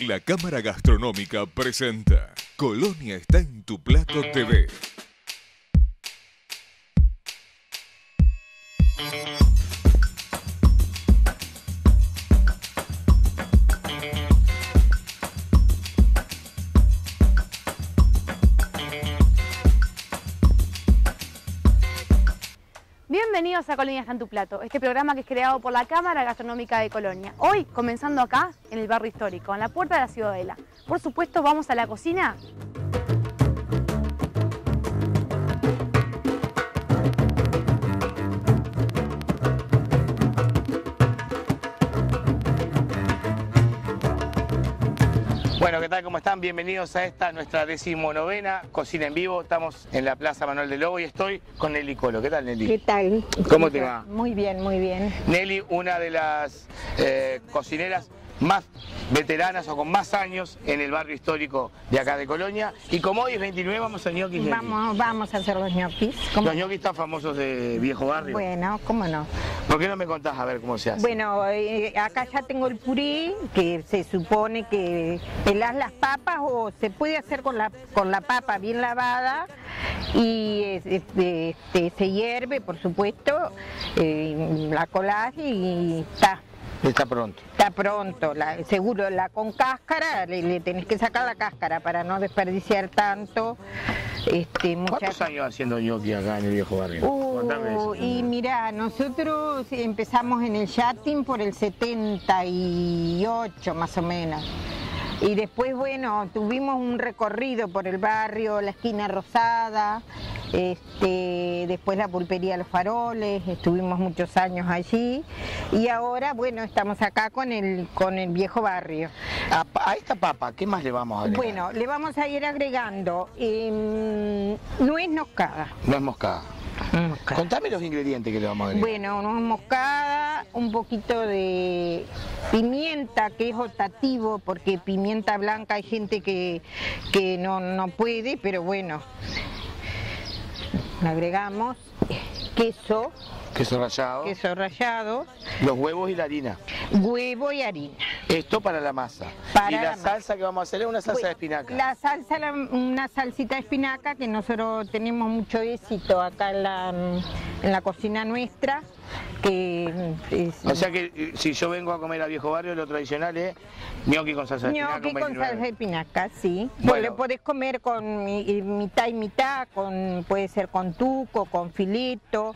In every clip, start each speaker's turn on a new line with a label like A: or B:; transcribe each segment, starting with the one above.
A: La Cámara Gastronómica presenta Colonia está en tu plato TV.
B: Bienvenidos a Colonia está en tu plato, este programa que es creado por la Cámara Gastronómica de Colonia. Hoy, comenzando acá, en el barrio histórico, en la puerta de la Ciudadela. Por supuesto, vamos a la cocina
C: tal? ¿Cómo están? Bienvenidos a esta nuestra decimonovena Cocina en Vivo. Estamos en la Plaza Manuel de Lobo y estoy con Nelly Colo. ¿Qué tal, Nelly?
D: ¿Qué tal?
C: ¿Cómo te va?
D: Muy bien, muy bien.
C: Nelly, una de las eh, cocineras más veteranas o con más años en el barrio histórico de acá de Colonia. Y como hoy es 29, vamos a ñoquis.
D: Vamos, vamos a hacer los ñoquis. ¿Cómo?
C: Los ñoquis están famosos de viejo barrio.
D: Bueno, ¿cómo no?
C: ¿Por qué no me contás a ver cómo se hace?
D: Bueno, eh, acá ya tengo el puré, que se supone que pelás las papas o se puede hacer con la, con la papa bien lavada y es- este, este, se hierve, por supuesto, eh, la colás y está.
C: Está pronto.
D: Está pronto, la- seguro la con cáscara, le, le tenés que sacar la cáscara para no desperdiciar tanto. Este,
C: ¿Cuántos años haciendo ñoqui acá en el viejo barrio?
D: Uh, y mira, nosotros empezamos en el Yatin por el 78 más o menos. Y después, bueno, tuvimos un recorrido por el barrio, la esquina Rosada, este, después la pulpería Los Faroles, estuvimos muchos años allí. Y ahora, bueno, estamos acá con el, con el viejo barrio.
C: A, a esta papa, ¿qué más le vamos a agregar?
D: Bueno, le vamos a ir agregando em, nuez noscada.
C: No es moscada. Contame los ingredientes que le vamos a agregar.
D: Bueno, nuez moscada, un poquito de pimienta, que es optativo, porque pimienta blanca hay gente que, que no, no puede, pero bueno, le agregamos queso,
C: Queso rallado,
D: queso rallado,
C: los huevos y la harina.
D: huevo y harina.
C: Esto para la masa.
D: Para
C: y la,
D: la masa.
C: salsa que vamos a hacer es una salsa
D: Bueno,
C: de espinaca.
D: La salsa, la- una salsita de espinaca que nosotros tenemos mucho éxito acá en la, en la cocina nuestra, que es
C: O sea que eh, si yo vengo a comer a Viejo Barrio, lo tradicional es gnocchi con salsa de espinaca. Un
D: con
C: 29.
D: salsa de espinaca, sí.
C: Bueno.
D: Pues lo podés comer con mitad y mitad, con, puede ser con tuco, con filito,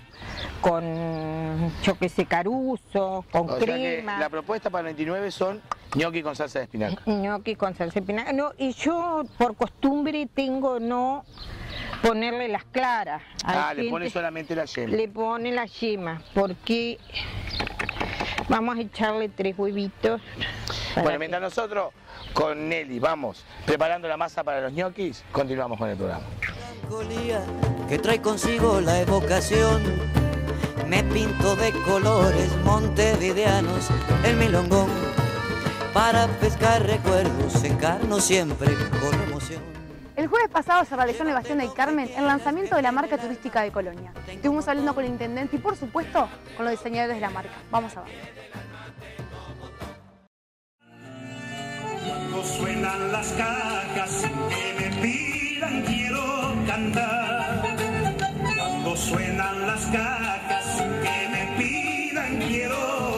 D: con yo que sé, caruso, con
C: O sea que
D: crema.
C: la propuesta para el 29 son gnocchi con salsa de espinaca.
D: Ñoqui con salsa de espinaca. No, y yo por costumbre tengo no ponerle las claras.
C: Ah, le
D: gente-
C: pone solamente la yema.
D: Le pone la yema, porque vamos a echarle tres huevitos.
C: Bueno,
D: que-
C: mientras nosotros con Nelly vamos preparando la masa para los ñoquis, continuamos con el programa.
E: melancolía que trae consigo la evocación. Me pinto de colores montevideanos el milongón para pescar recuerdos, encarno siempre con emoción.
B: El jueves pasado se realizó en el Bastión del Carmen el lanzamiento de la marca turística de Colonia. Estuvimos hablando con el intendente y, por supuesto, con los diseñadores de la marca. Vamos a ver.
F: Cuando suenan las cajas que me pidan quiero cantar. Cuando suenan las cajas que me pidan quiero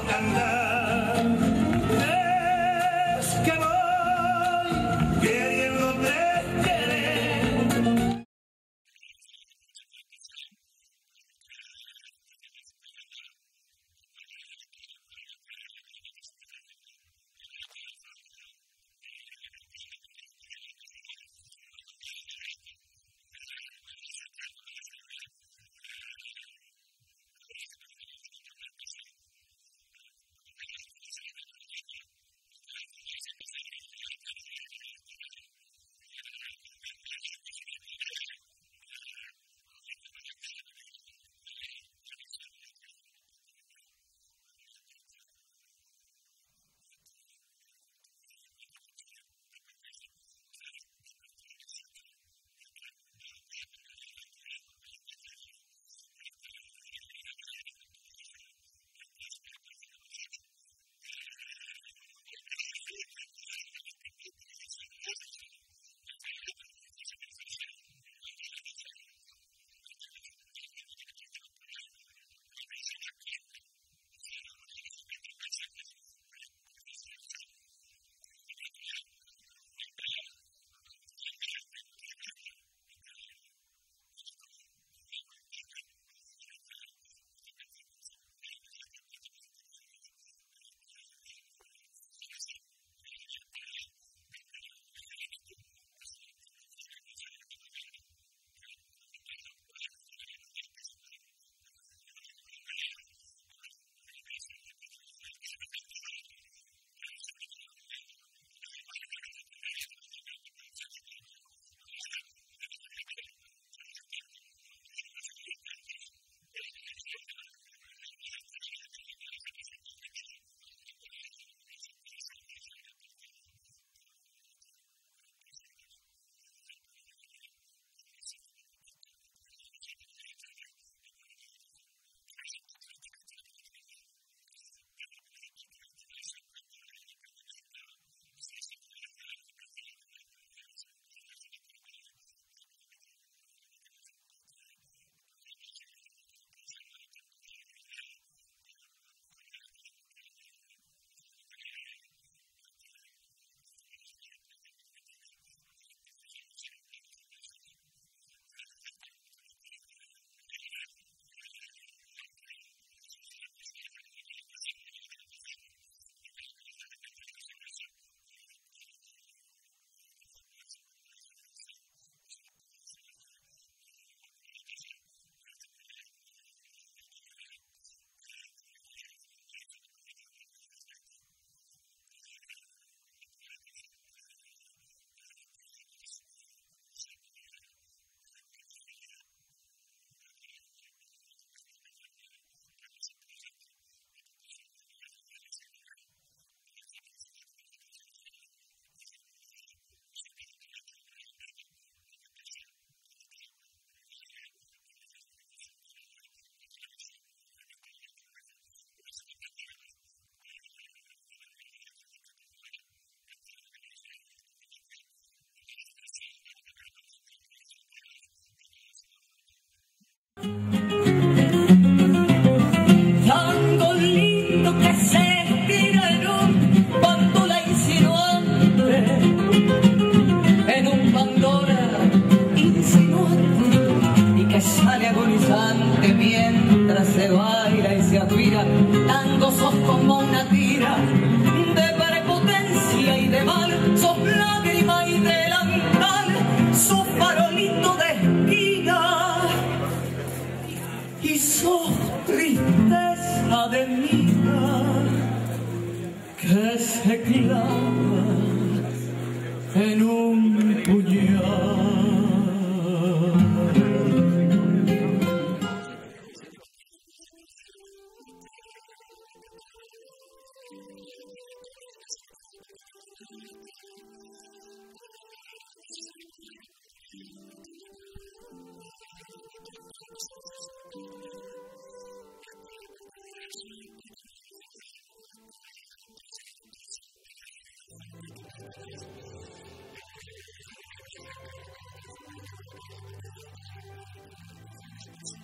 G: Thank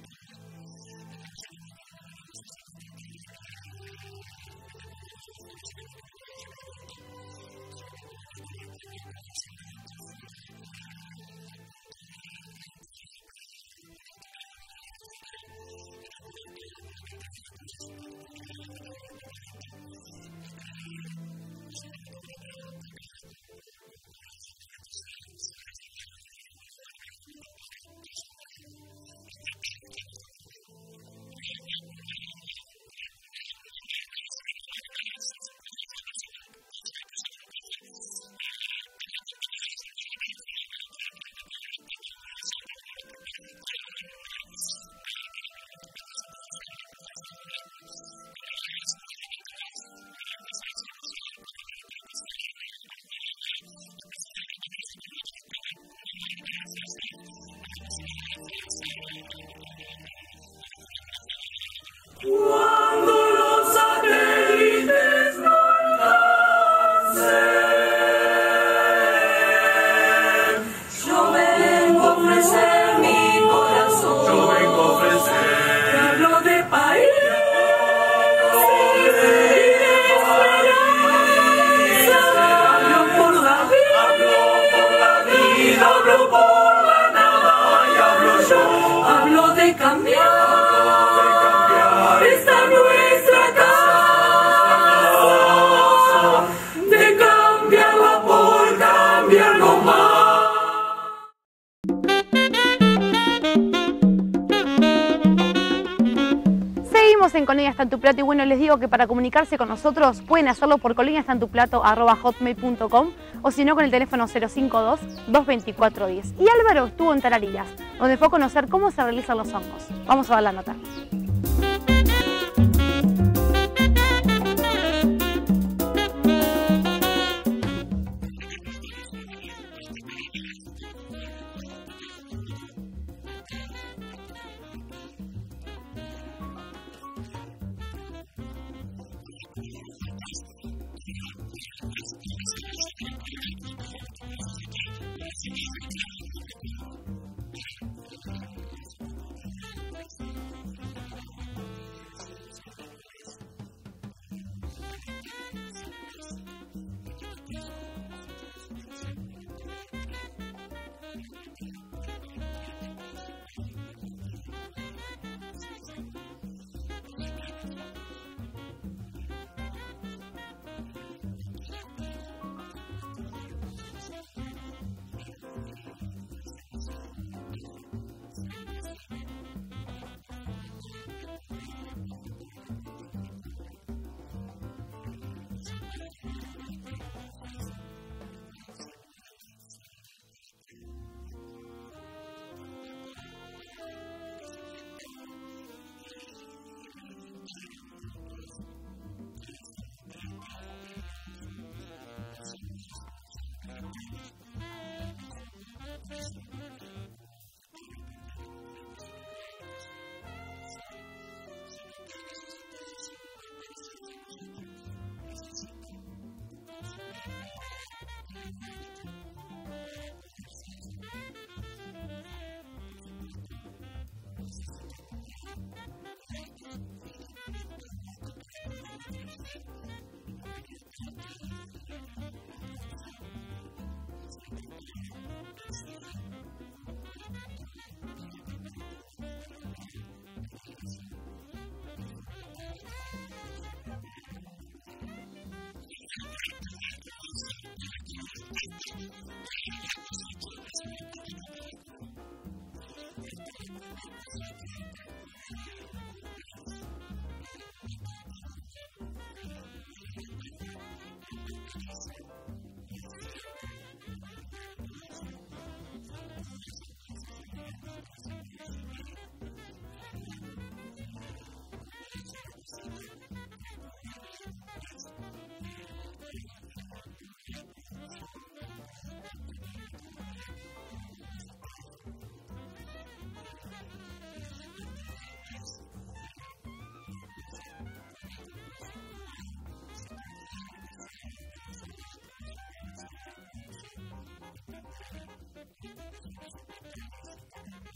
G: you. Colonia está en tu plato y bueno, les digo que para comunicarse con nosotros pueden hacerlo por coloniaestantuplato.com o si no con el teléfono 052-224-10. Y Álvaro estuvo en Tarariras, donde fue a conocer cómo se realizan los hongos. Vamos a ver la nota.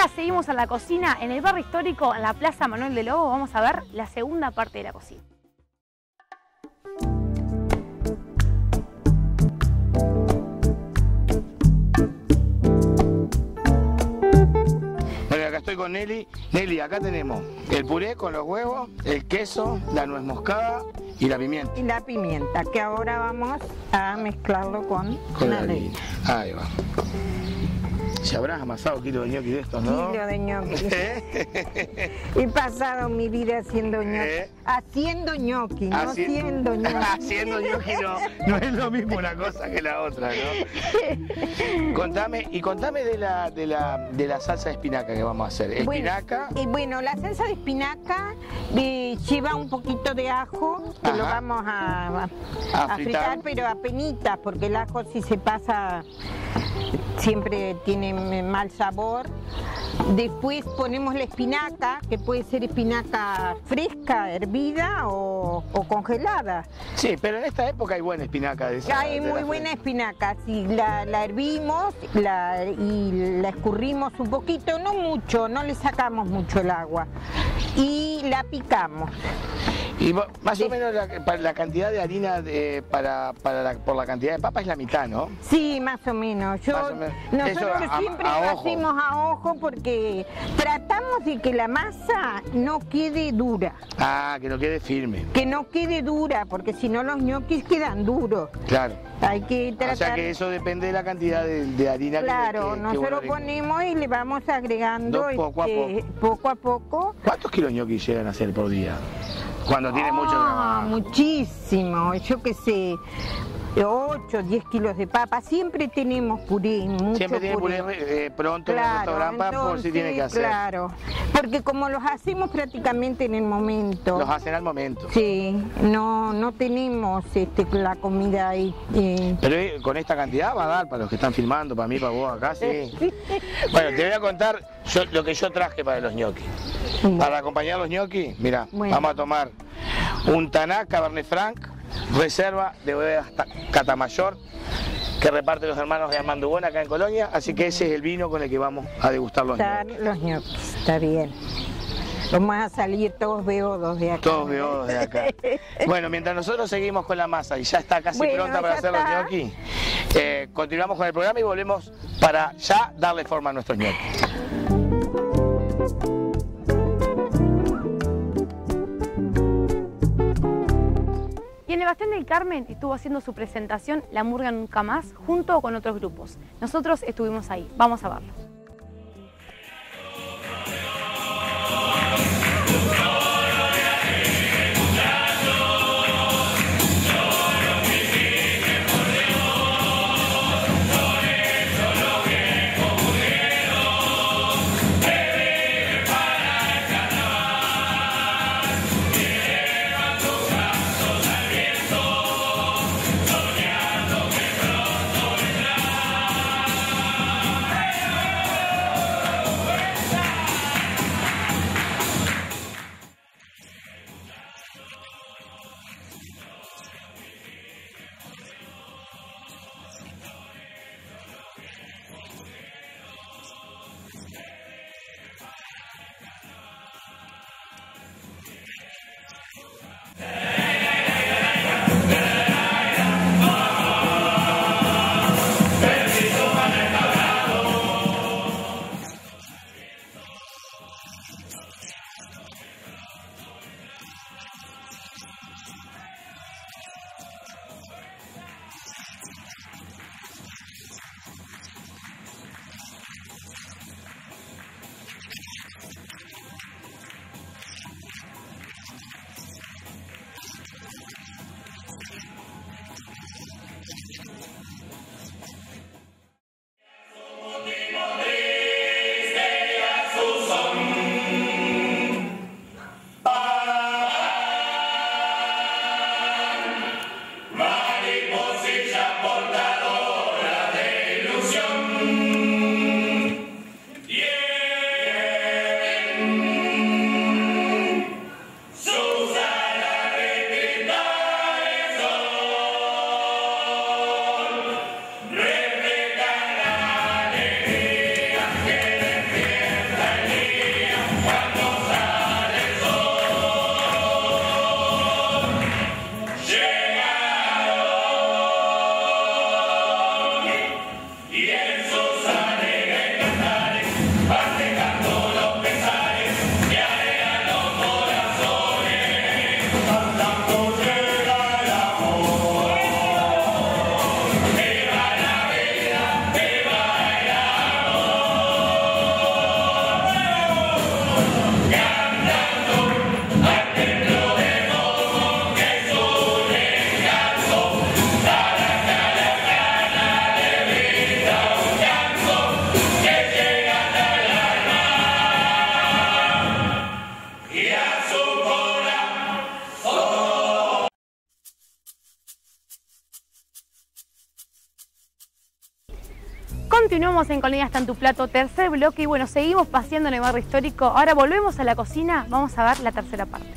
B: ahora seguimos en la cocina, en el barrio histórico, en la Plaza Manuel de Lobo. Vamos a ver la segunda parte de la cocina.
C: Bueno, acá estoy con Nelly. Nelly, acá tenemos el puré con los huevos, el queso, la nuez moscada y la pimienta.
D: Y la pimienta, que ahora vamos a mezclarlo con,
C: Con
D: la
C: harina. Ahí va. Si habrás amasado kilo de ñoqui de estos, ¿no?
D: Kilo de ñoqui. He pasado mi vida haciendo ñoqui.
C: ¿Eh?
D: Haciendo ñoqui, no
C: Haci-
D: haciendo ñoqui.
C: Haciendo ñoqui no, no es lo mismo una cosa que la otra, ¿no? contame, y contame de la, de la, de la salsa de espinaca que vamos a hacer. Espinaca,
D: Bueno, eh, bueno, la salsa de espinaca eh, lleva un poquito de ajo, que lo vamos a, a-
C: A
D: a
C: fritar.
D: fritar, pero a penitas, porque el ajo si se pasa siempre tiene mal sabor. Después ponemos la espinaca, que puede ser espinaca fresca, hervida o, o congelada.
C: sí, pero en esta época hay buena espinaca de esa.
D: Hay
C: de
D: muy buena espinaca, si la, la hervimos la- y la escurrimos un poquito, no mucho, no le sacamos mucho el agua y la picamos.
C: Y más o menos la, cantidad de harina de- para, para la- por la cantidad de papa es la mitad, ¿no?
D: Sí, más o menos. Yo,
C: Más o menos.
D: Nosotros
C: a-
D: siempre
C: a
D: hacemos a ojo porque tratamos de que la masa no quede dura,
C: Ah, que no quede firme.
D: que no quede dura, porque si no los ñoquis quedan duros.
C: Claro.
D: Hay que tratar.
C: O sea que eso depende de la cantidad de, de harina que-
D: Claro,
C: que, que
D: nosotros ponemos y le vamos agregando
C: No, poco a
D: este, poco a poco.
C: ¿Cuántos kilos ñoqui llegan a hacer por día? Cuando tiene mucho
D: Ah,
C: trabajo.
D: muchísimo, yo qué sé, 8, 10 kilos de papa, siempre tenemos puré, mucho
C: Siempre tiene puré eh, pronto en el restaurante por si tiene que hacer.
D: Claro, porque como los hacemos prácticamente en el momento.
C: Los hacen al momento.
D: Sí, no, no tenemos este, la comida ahí. eh,
C: Pero eh, con esta cantidad va a dar para los que están filmando, para mí, para vos acá, sí. Bueno, te voy a contar yo- lo que yo traje para los ñoquis. Para acompañar los ñoquis, mira,
D: Bueno.
C: vamos a tomar un Taná Cabernet Franc, reserva de bodegas Ta- Catamayor, que reparte los hermanos de Armando Buena acá en Colonia, así que ese es el vino con el que vamos a degustar los ñoquis.
D: los ñoquis, está bien. Vamos a salir todos beodos de acá.
C: Todos beodos de acá. Bueno, mientras nosotros seguimos con la masa y ya está casi
D: Bueno,
C: pronta para hacer los ñoquis, eh, continuamos con el programa y volvemos para ya darle forma a nuestros ñoquis.
B: Y en el Bastión del Carmen estuvo haciendo su presentación La Murga Nunca Más junto con otros grupos. Nosotros estuvimos ahí. Vamos a verlo. Continuamos en Colonia está en tu plato, tercer bloque y bueno, seguimos paseando en el barrio histórico. Ahora volvemos a la cocina, vamos a ver la tercera parte.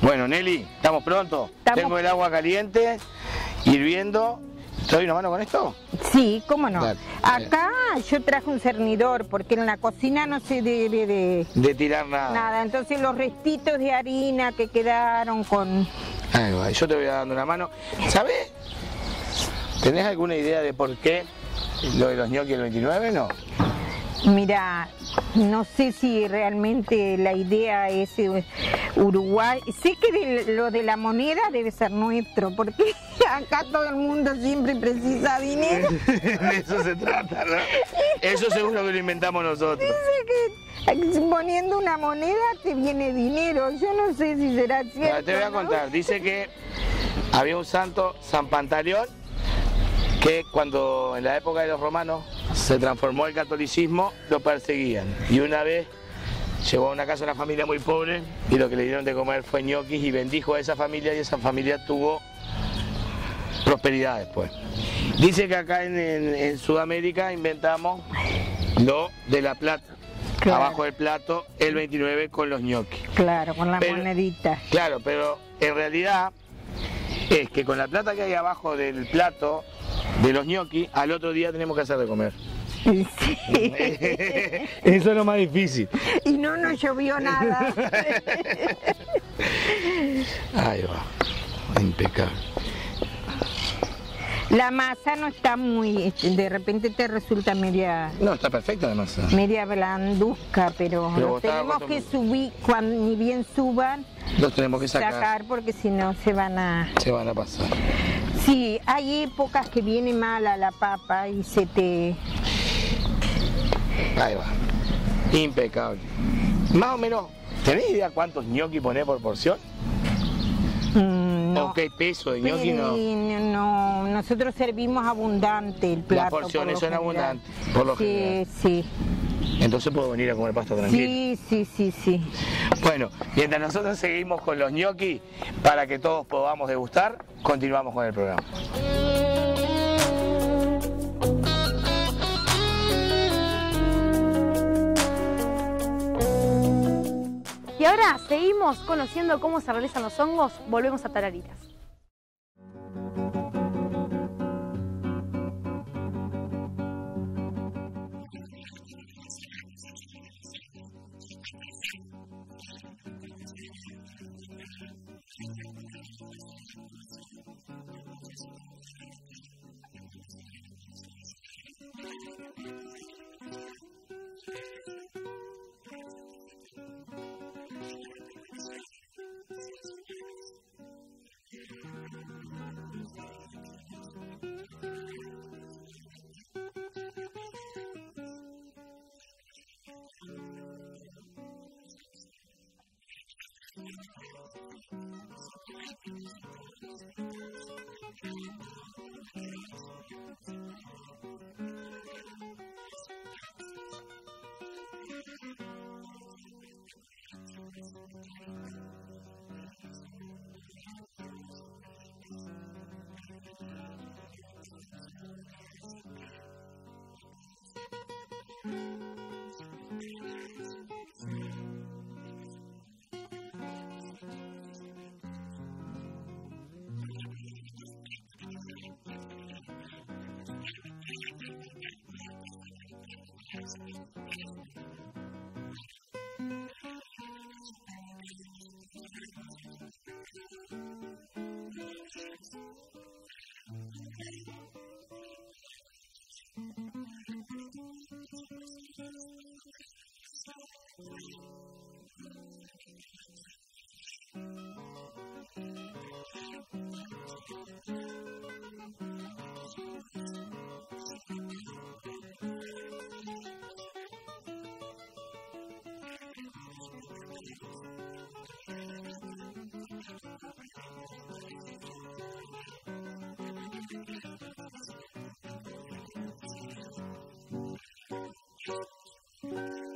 C: Bueno, Nelly, ¿estamos pronto?
D: Estamos.
C: Tengo el agua caliente, hirviendo. ¿Te doy una mano con esto?
D: Sí, cómo no.
C: Dale.
D: Acá yo traje un cernidor porque en la cocina no se debe de
C: De tirar nada.
D: nada. Entonces los restitos de harina que quedaron con...
C: Ahí va, yo te voy a dando una mano. ¿Sabes? ¿Tenés alguna idea de por qué lo de los ñoquis el 29? No.
D: Mira, no sé si realmente la idea es eh, Uruguay. Sé que de- lo de la moneda debe ser nuestro, porque acá todo el mundo siempre precisa dinero.
C: de eso se trata, ¿no? Eso seguro que lo inventamos nosotros.
D: Dice que poniendo una moneda te viene dinero. Yo no sé si será cierto.
C: te voy a
D: ¿no?
C: contar. Dice que había un santo, San Pantaleón, que cuando en la época de los romanos se transformó el catolicismo, lo perseguían. Y una vez llegó a una casa una familia muy pobre y lo que le dieron de comer fue ñoquis y bendijo a esa familia y esa familia tuvo prosperidad después. Dice que acá en, en- en Sudamérica inventamos lo de la plata.
D: Claro.
C: Abajo del plato, el 29 con los ñoquis.
D: Claro, con la
C: Pero-
D: monedita.
C: Claro, pero en realidad es que con la plata que hay abajo del plato de los ñoquis, al otro día tenemos que hacer de comer.
D: Sí.
C: Eso es lo más difícil.
D: Y no nos llovió nada.
C: Ahí va. Impecable.
D: La masa no está muy, de repente te resulta media
C: No, está perfecta la masa.
D: media blanduzca, pero,
C: Pero
D: lo
C: vos estabas
D: tenemos que subir, cuando ni bien suban,
C: Los tenemos que sacar.
D: sacar porque si no se van a...
C: Se van a pasar.
D: Sí, hay épocas que viene mala la papa y se te...
C: Ahí va. Impecable. Más o menos, ¿tenés idea cuántos ñoquis ponés por porción?
D: Mm, no.
C: ¿O qué peso de ñoqui no?
D: No, no, nosotros servimos abundante el plato. por
C: porciones son abundantes, por lo
D: sí,
C: general.
D: Sí,
C: Entonces puedo venir a comer pasta tranquilo.
D: sí, sí, sí, sí.
C: Bueno, mientras nosotros seguimos con los ñoquis, para que todos podamos degustar, continuamos con el programa.
B: Y ahora seguimos conociendo cómo se realizan los hongos, volvemos a I'm Thank you. Tarariras.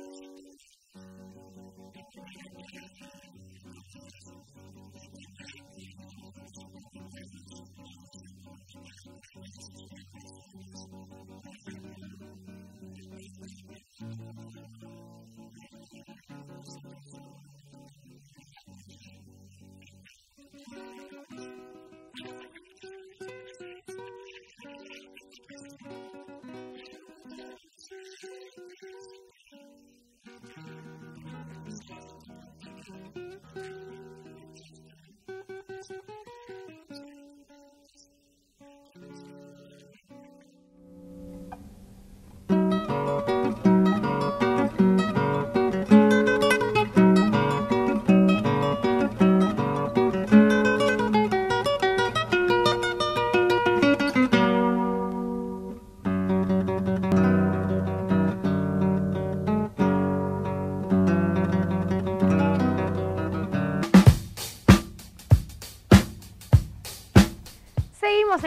B: Seguimos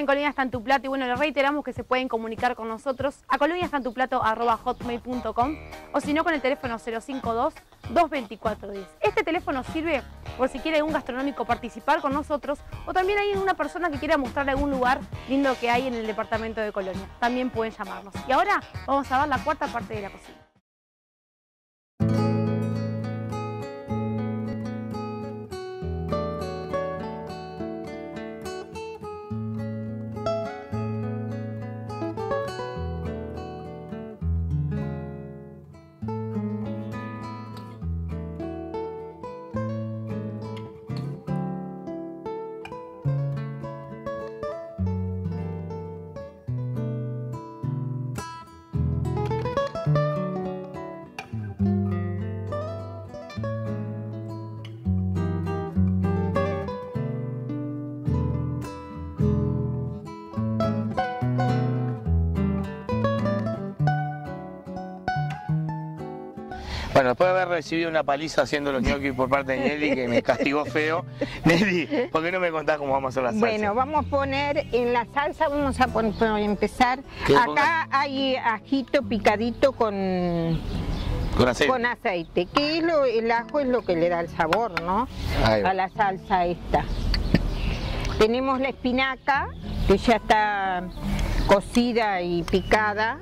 B: en Colonia está en tu plato y bueno, les reiteramos que se pueden comunicar con nosotros a coloniastantuplato.hotmail.com o si no con el teléfono 052-224-10. Este teléfono sirve por si quiere un gastronómico participar con nosotros o también hay una persona que quiera mostrar algún lugar lindo que hay en el departamento de Colonia. También pueden llamarnos. Y ahora vamos a ver la cuarta parte de la cocina.
C: Después de haber recibido una paliza haciendo los ñoquis por parte de Nelly, que me castigó feo, Nelly, ¿por qué no me contás cómo vamos a hacer la salsa?
D: Bueno, vamos a poner en la salsa, vamos a empezar. Acá
C: ponga-
D: hay ajito picadito con,
C: con aceite.
D: con aceite, que es lo, el ajo es lo que le da el sabor, ¿no? A la salsa esta. Tenemos la espinaca, que ya está cocida y picada.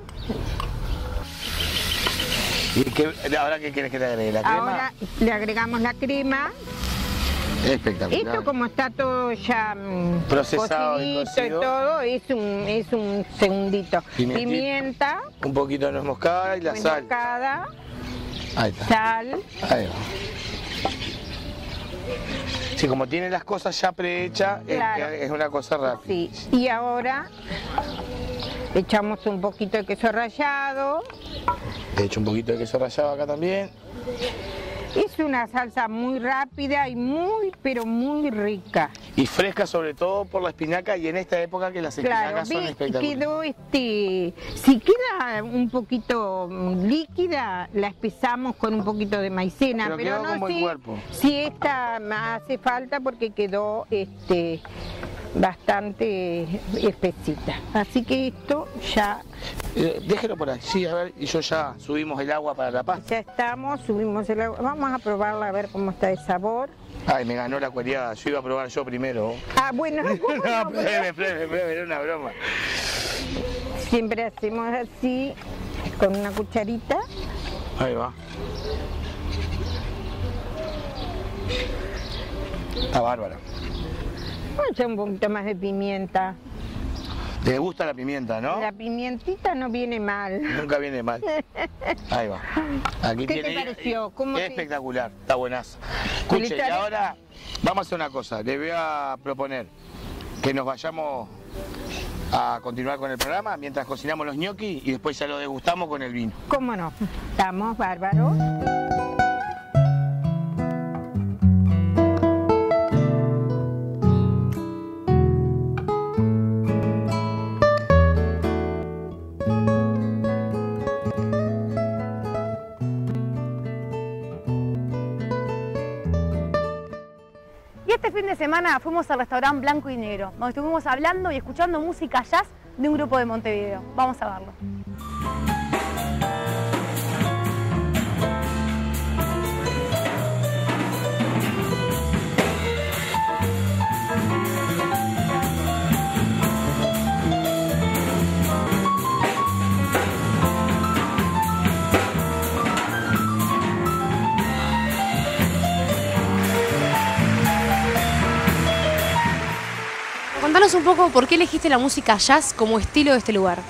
C: ¿Y qué- ahora qué quieres que te agregue? ¿La crema?
D: Ahora le agregamos la crema.
C: Espectacular.
D: Esto como está todo ya mm,
C: Procesado y
D: todo, es un, es un segundito.
C: Pimentito.
D: Pimienta,
C: Un poquito de nuez moscada y la sal.
D: moscada,
C: Ahí está.
D: sal,
C: Ahí va. Sí, como tiene las cosas ya prehechas, es
D: Claro.
C: es, una cosa rápida.
D: sí. Y ahora echamos un poquito de queso rallado.
C: He hecho un poquito de queso rallado acá también.
D: Es una salsa muy rápida y muy, pero muy rica.
C: Y fresca sobre todo por la espinaca y en esta época que las
D: Claro,
C: espinacas son
D: ve,
C: espectaculares.
D: quedó este, si queda un poquito mm, líquida, la espesamos con un poquito de maicena,
C: Pero
D: pero,
C: quedó
D: no
C: con buen
D: si,
C: cuerpo.
D: si esta hace falta porque quedó este bastante espesita. Así que esto ya,
C: Eh, déjelo por ahí, sí, a ver, y yo ya subimos el agua para la pasta.
D: ya estamos, subimos el agua. Vamos a probarla a ver cómo está el sabor.
C: Ay, me ganó la cuereada, yo iba a probar yo primero.
D: Ah, bueno, ¿cómo
C: no,
D: no?
C: pruebe, pruebe, pruebe, era una broma.
D: siempre hacemos así, con una cucharita.
C: Ahí va. Está bárbara.
D: A echar un poquito más de pimienta.
C: ¿Te gusta la pimienta, no?
D: La pimientita no viene mal.
C: Nunca viene mal. Ahí va. Aquí
D: ¿Qué te
C: tiene-
D: pareció? ¿Cómo te-
C: Espectacular, está buenazo. Escuche, y ahora vamos a hacer una cosa. Le voy a proponer que nos vayamos a continuar con el programa mientras cocinamos los ñoquis y después ya lo degustamos con el vino.
D: ¿Cómo no? Estamos bárbaros.
B: Semana fuimos al restaurante Blanco y Negro, donde estuvimos hablando y escuchando música jazz de un grupo de Montevideo. Vamos a verlo. Contanos un poco por qué elegiste la música jazz como estilo de este lugar.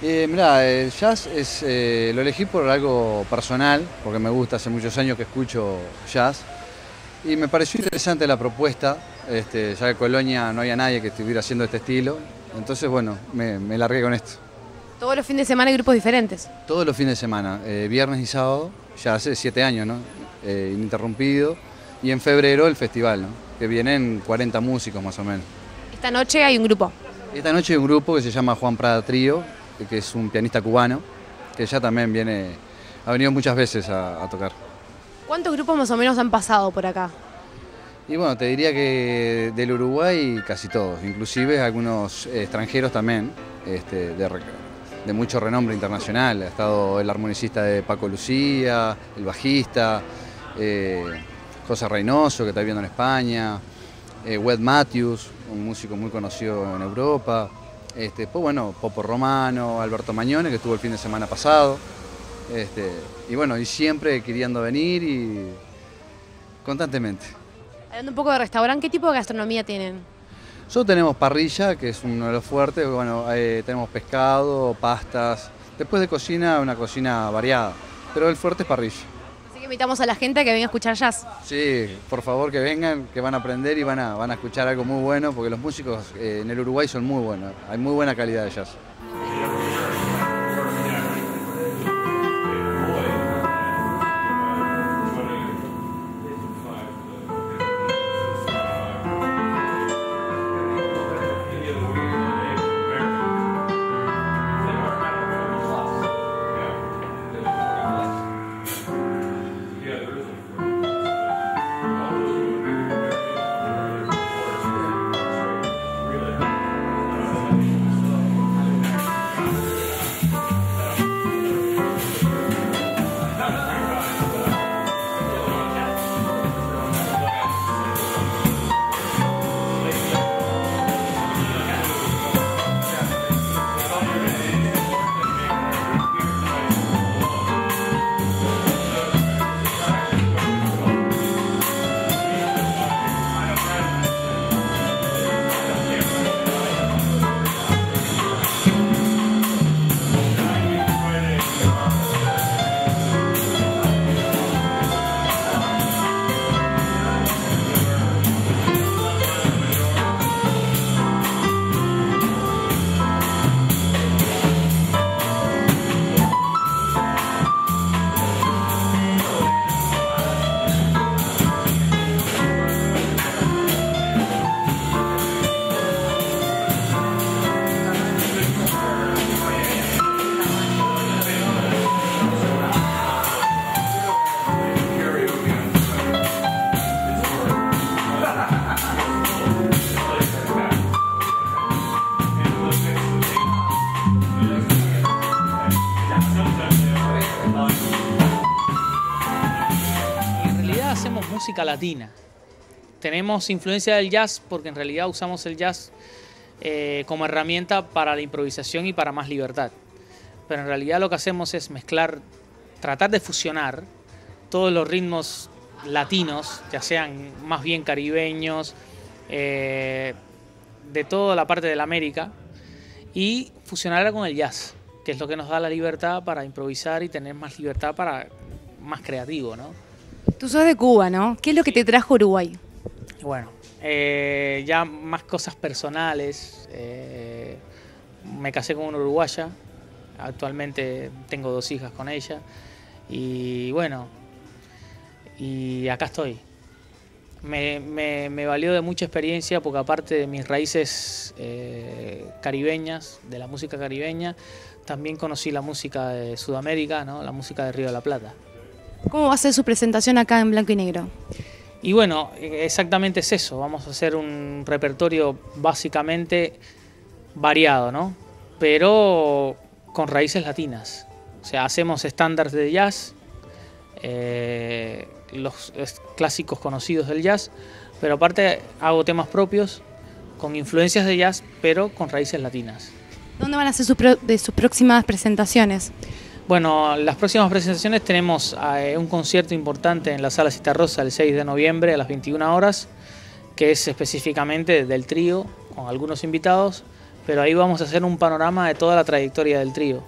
H: Eh, mirá, el jazz es, eh, lo elegí por algo personal, porque me gusta, hace muchos años que escucho jazz. Y me pareció interesante la propuesta, este, ya que en Colonia no había nadie que estuviera haciendo este estilo. Entonces, bueno, me, me largué con esto.
B: Todos los fines de semana hay grupos diferentes.
H: Todos los fines de semana, eh, viernes y sábado, ya hace siete años, ¿no? Eh, ininterrumpido. Y en febrero el festival, ¿no? Que vienen 40 músicos más o menos.
B: Esta noche hay un grupo.
H: Esta noche hay un grupo que se llama Juan Prada Trío, que es un pianista cubano, que ya también viene, ha venido muchas veces a, a tocar.
B: ¿Cuántos grupos más o menos han pasado por acá?
H: Y bueno, te diría que del Uruguay casi todos, inclusive algunos extranjeros también, este, de mucho renombre internacional. Ha estado el armonicista de Paco Lucía, el bajista, eh, José Reynoso, que está viviendo en España, eh, Wed Matthews, un músico muy conocido en Europa. Este, pues bueno, Popo Romano, Alberto Mañone, que estuvo el fin de semana pasado. Este, y bueno, y siempre queriendo venir y constantemente.
B: Hablando un poco de restaurante, ¿qué tipo de gastronomía tienen?
H: Nosotros tenemos parrilla, que es uno de los fuertes, bueno, eh, tenemos pescado, pastas. Después de cocina, una cocina variada, pero el fuerte es parrilla.
B: Invitamos a la gente a que venga a escuchar jazz.
H: Sí, por favor que vengan, que van a aprender y van a, van a escuchar algo muy bueno, porque los músicos eh, en el Uruguay son muy buenos, hay muy buena calidad de jazz.
I: Latina. Tenemos influencia del jazz porque en realidad usamos el jazz eh, como herramienta para la improvisación y para más libertad. Pero en realidad lo que hacemos es mezclar, tratar de fusionar todos los ritmos latinos, ya sean más bien caribeños, eh, de toda la parte de la América, y fusionarla con el jazz, que es lo que nos da la libertad para improvisar y tener más libertad para más creativo, ¿no?
B: Tú sos de Cuba, ¿no? ¿Qué es lo que te trajo Uruguay?
I: Bueno, eh, ya más cosas personales. eh, me casé con una uruguaya. Actualmente tengo dos hijas con ella. Y bueno, y acá estoy. Me valió de mucha experiencia porque aparte de mis raíces eh, caribeñas, de la música caribeña, también conocí la música de Sudamérica, ¿no? la música de Río de la Plata.
B: ¿Cómo va a ser su presentación acá en blanco y negro?
I: Y bueno, exactamente es eso. Vamos a hacer un repertorio básicamente variado, ¿no? Pero con raíces latinas. O sea, hacemos estándares de jazz, eh, los clásicos conocidos del jazz, pero aparte hago temas propios con influencias de jazz, pero con raíces latinas.
B: ¿Dónde van a ser sus pro- de sus próximas presentaciones?
I: Bueno, las próximas presentaciones tenemos eh, un concierto importante en la Sala Citarrosa el 6 de noviembre a las 21 horas, que es específicamente del trío con algunos invitados, pero ahí vamos a hacer un panorama de toda la trayectoria del trío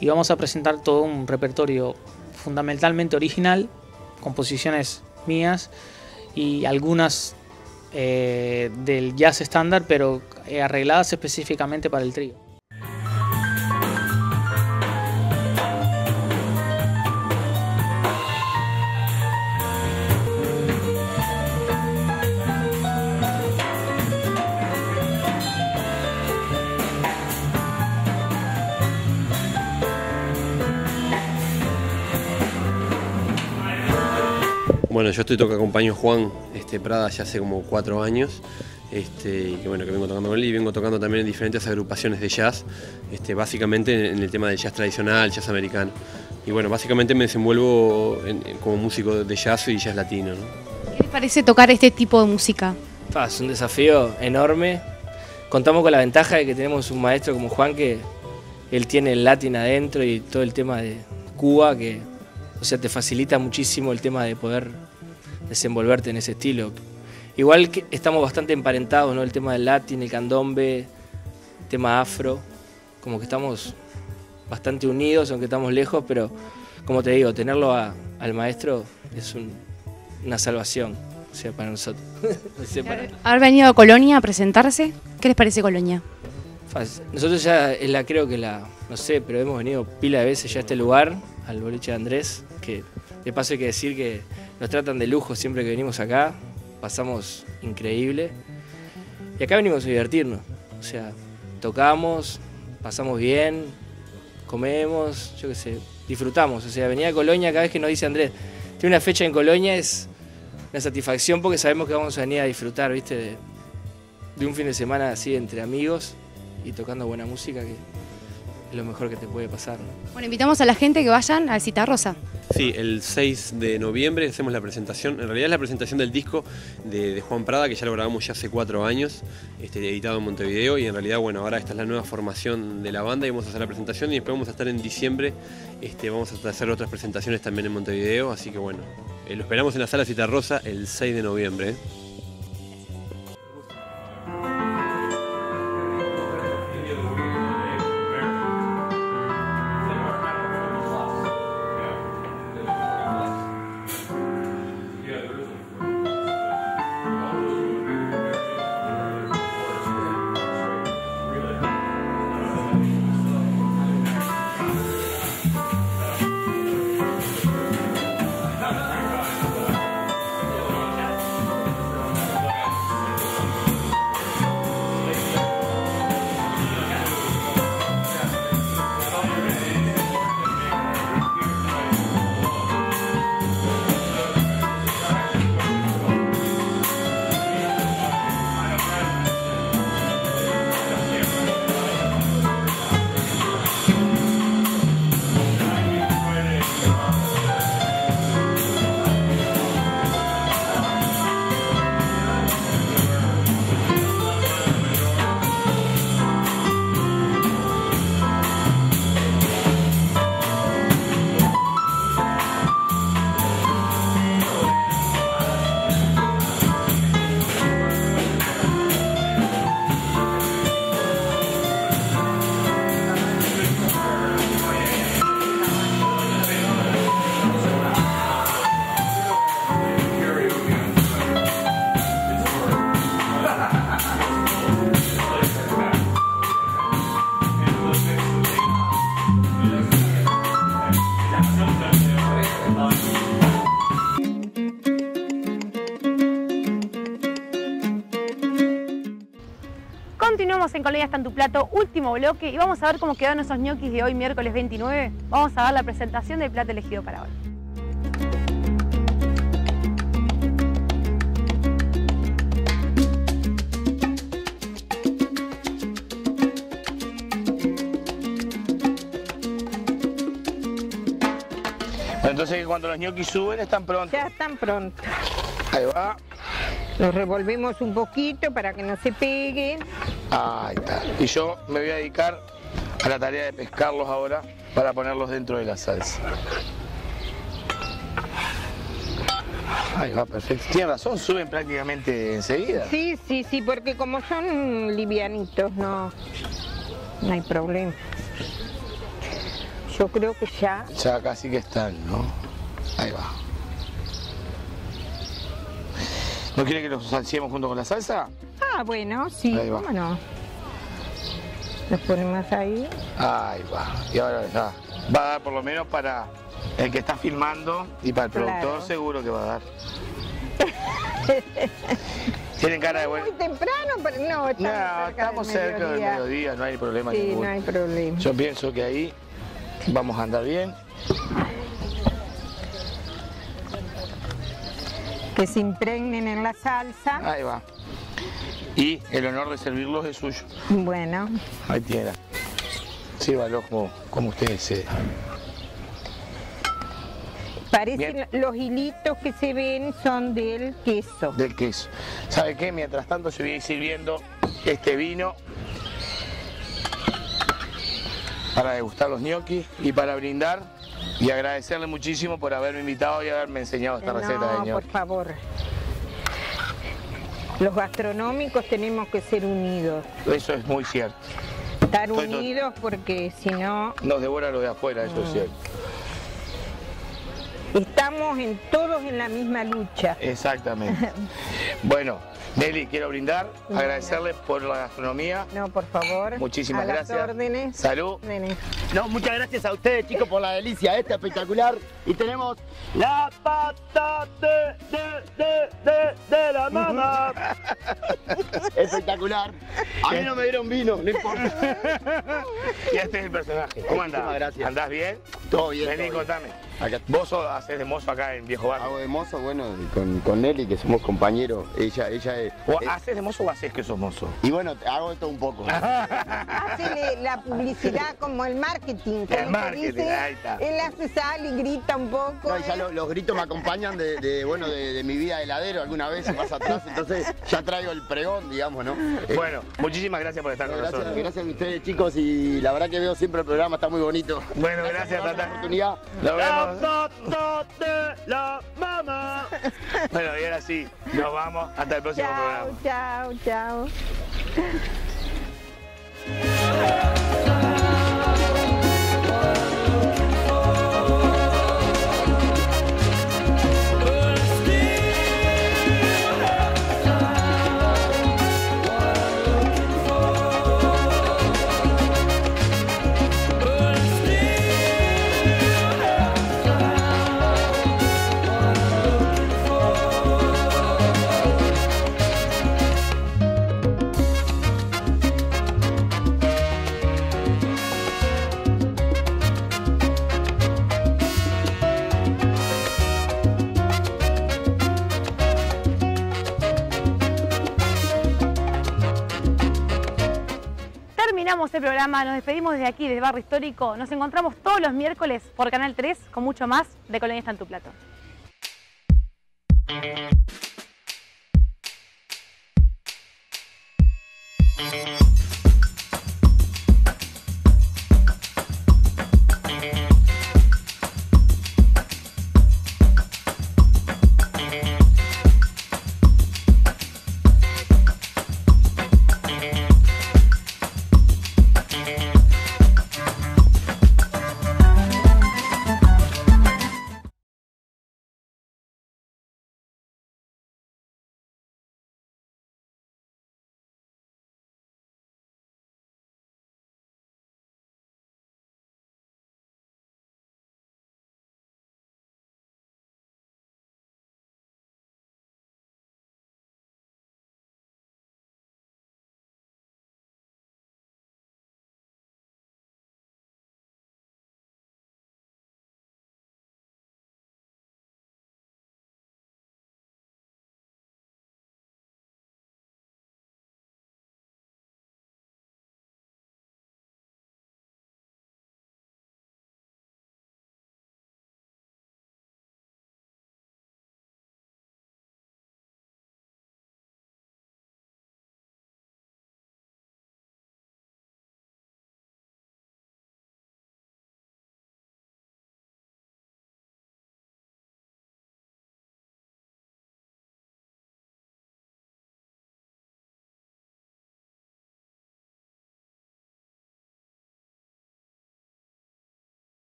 I: y vamos a presentar todo un repertorio fundamentalmente original, composiciones mías y algunas eh, del jazz estándar, pero eh, arregladas específicamente para el trío.
J: Bueno, yo estoy tocando acompaño a Juan este, Prada ya hace como cuatro años. Este, y que bueno, que vengo tocando con él y vengo tocando también en diferentes agrupaciones de jazz, este, básicamente en el tema del jazz tradicional, jazz americano. Y bueno, básicamente me desenvuelvo en- en- como músico de jazz y jazz latino. ¿no?
B: ¿Qué les parece tocar este tipo de música?
K: Fa, es un desafío enorme. Contamos con la ventaja de que tenemos un maestro como Juan que él tiene el latín adentro y todo el tema de Cuba que, o sea, te facilita muchísimo el tema de poder desenvolverte en ese estilo. Igual que estamos bastante emparentados, ¿no? El tema del latín, el candombe, el tema afro, como que estamos bastante unidos, aunque estamos lejos, pero como te digo, tenerlo a- al maestro es un- una salvación, o sea, para nosotros.
B: ¿Haber venido a Colonia a presentarse? ¿Qué les parece Colonia?
K: Nosotros ya es la creo que la, no sé, pero hemos venido pila de veces ya a este lugar, al boliche de Andrés, que de paso hay que decir que nos tratan de lujo siempre que venimos acá, pasamos increíble. Y acá venimos a divertirnos, o sea, tocamos, pasamos bien, comemos, yo qué sé, disfrutamos. O sea, venir a Colonia cada vez que nos dice Andrés, tiene una fecha en Colonia es una satisfacción porque sabemos que vamos a venir a disfrutar, ¿viste? De, un fin de semana así entre amigos y tocando buena música, que es lo mejor que te puede pasar. ¿no?
B: Bueno, invitamos a la gente que vayan a Cita Rosa.
J: Sí, el 6 de noviembre hacemos la presentación, en realidad es la presentación del disco de, Juan Prada, que ya lo grabamos ya hace cuatro años, este, editado en Montevideo, y en realidad, bueno, ahora esta es la nueva formación de la banda y vamos a hacer la presentación y después vamos a estar en diciembre, este, vamos a hacer otras presentaciones también en Montevideo, así que bueno, eh, lo esperamos en la sala Cita Rosa el 6 de noviembre. ¿eh?
B: En Colonia está en tu plato, último bloque, y vamos a ver cómo quedaron esos ñoquis de hoy, miércoles 29. Vamos a dar la presentación del plato elegido para hoy.
C: Bueno, entonces cuando los ñoquis suben están prontos.
D: Ya están prontos.
C: Ahí va.
D: Los revolvemos un poquito para que no se peguen.
C: Ahí está. Y yo me voy a dedicar a la tarea de pescarlos ahora para ponerlos dentro de la salsa. Ahí va, perfecto. Tiene razón, suben prácticamente enseguida.
D: Sí, sí, sí, porque como son livianitos, no, no hay problema. Yo creo que ya.
C: Ya casi que están, ¿no? Ahí va. ¿No quiere que los salciemos junto con la salsa?
D: Ah, bueno, sí,
C: Ahí va.
D: cómo no. Los ponemos ahí.
C: Ahí va. Y ahora ya. Va a dar por lo menos para el que está filmando y para el
D: Claro.
C: productor seguro que va a dar. Tienen cara de buen...
D: Muy temprano, pero no, estamos
C: No,
D: cerca
C: estamos
D: del
C: cerca del
D: mediodía.
C: mediodía, no hay problema
D: Sí,
C: ninguno.
D: no hay problema.
C: Yo pienso que ahí vamos a andar bien.
D: Que se impregnen en la salsa.
C: Ahí va. Y el honor de servirlos es suyo.
D: Bueno,
C: Ahí tiene. Sírvalo como, como usted desee.
D: parecen los hilitos que se ven son del queso.
C: Del queso. ¿Sabe qué? Mientras tanto yo voy a ir sirviendo este vino para degustar los ñoquis y para brindar y agradecerle muchísimo por haberme invitado y haberme enseñado esta receta de
D: No, por favor. Los gastronómicos tenemos que ser unidos.
C: Eso es muy cierto.
D: Estar
C: Estoy
D: unidos porque si no
C: Nos devora lo de afuera, eso es
D: Mm.
C: cierto.
D: estamos en todos en la misma lucha.
C: Exactamente. Bueno, Nelly, quiero brindar, agradecerle por la gastronomía.
D: No, por favor.
C: Muchísimas
D: a las
C: gracias.
D: órdenes.
C: Salud.
L: No, muchas gracias a ustedes, chicos, por la delicia esta espectacular. Y tenemos la pata de, de, de, de, de la mamá. espectacular. A mí no me dieron vino, no importa.
C: Y este es el personaje. ¿Cómo andás?
L: Muchísimas gracias.
C: ¿Andás bien?
L: Todo bien.
C: Vení,
L: todo bien.
C: contame.
L: Acá.
C: Vos haces de mozo acá en Viejo Barrio.
L: Hago de mozo, bueno, con, con Nelly, que somos compañeros. Ella, ella es.
C: ¿O
L: es-
C: haces de mozo o haces que sos mozo?
L: y bueno, hago esto un poco.
D: Hacele la publicidad como el marketing. como
C: El marketing,
D: dice.
C: ahí está.
D: Él hace sal y grita un poco.
L: No, y ya
D: ¿eh?
L: lo- los gritos me acompañan de, de, bueno, de, de mi vida de heladero alguna vez, más atrás, entonces ya traigo el pregón, digamos, ¿no? Eh,
C: Bueno, muchísimas gracias por estar con
L: gracias,
C: nosotros.
L: gracias a ustedes chicos y la verdad que veo siempre el programa, está muy bonito.
C: Bueno, gracias,
L: por darme la oportunidad.
C: Nos vemos.
L: Pata de la mamá.
C: Bueno, y ahora sí, nos vamos hasta el próximo
D: Chao,
C: programa.
D: chao, chao.
B: Terminamos el programa, nos despedimos desde aquí, desde Barrio Histórico. Nos encontramos todos los miércoles por Canal 3 con mucho más de Colonia está en tu plato.